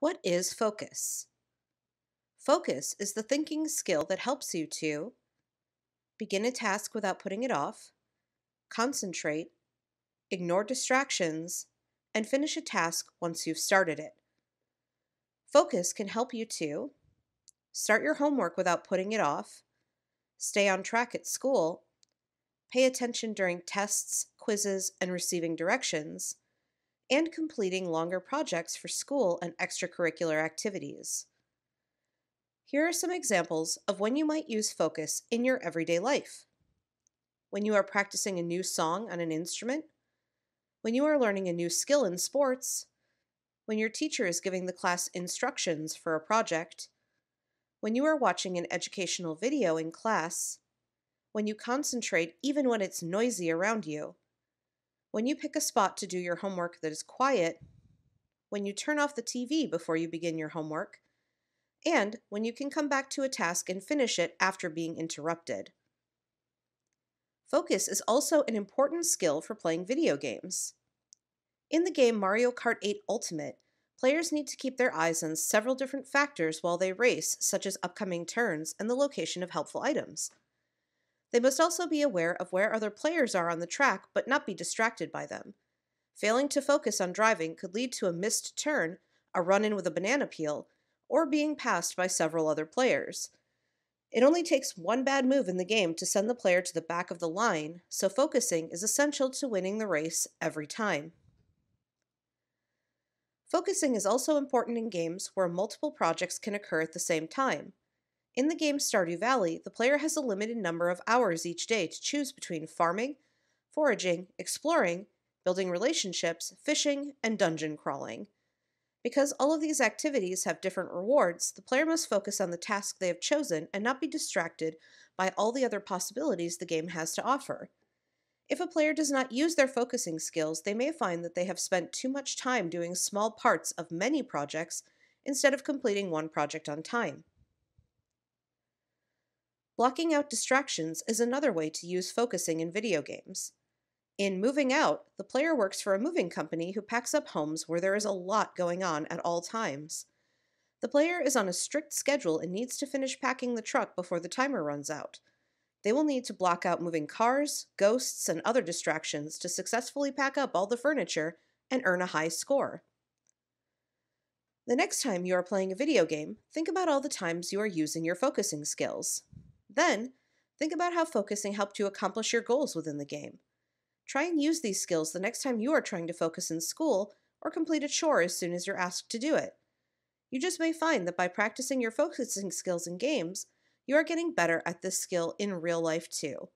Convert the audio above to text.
What is focus? Focus is the thinking skill that helps you to begin a task without putting it off, concentrate, ignore distractions, and finish a task once you've started it. Focus can help you to start your homework without putting it off, stay on track at school, pay attention during tests, quizzes, and receiving directions, and completing longer projects for school and extracurricular activities. Here are some examples of when you might use focus in your everyday life. When you are practicing a new song on an instrument, when you are learning a new skill in sports, when your teacher is giving the class instructions for a project, when you are watching an educational video in class, when you concentrate even when it's noisy around you, when you pick a spot to do your homework that is quiet, when you turn off the TV before you begin your homework, and when you can come back to a task and finish it after being interrupted. Focus is also an important skill for playing video games. In the game Mario Kart 8 Ultimate, players need to keep their eyes on several different factors while they race, such as upcoming turns and the location of helpful items. They must also be aware of where other players are on the track but not be distracted by them. Failing to focus on driving could lead to a missed turn, a run in with a banana peel, or being passed by several other players. It only takes one bad move in the game to send the player to the back of the line, so focusing is essential to winning the race every time. Focusing is also important in games where multiple projects can occur at the same time. In the game Stardew Valley, the player has a limited number of hours each day to choose between farming, foraging, exploring, building relationships, fishing, and dungeon crawling. Because all of these activities have different rewards, the player must focus on the task they have chosen and not be distracted by all the other possibilities the game has to offer. If a player does not use their focusing skills, they may find that they have spent too much time doing small parts of many projects instead of completing one project on time. Blocking out distractions is another way to use focusing in video games. In Moving Out, the player works for a moving company who packs up homes where there is a lot going on at all times. The player is on a strict schedule and needs to finish packing the truck before the timer runs out. They will need to block out moving cars, ghosts, and other distractions to successfully pack up all the furniture and earn a high score. The next time you are playing a video game, think about all the times you are using your focusing skills. Then, think about how focusing helped you accomplish your goals within the game. Try and use these skills the next time you are trying to focus in school or complete a chore as soon as you're asked to do it. You just may find that by practicing your focusing skills in games, you are getting better at this skill in real life too.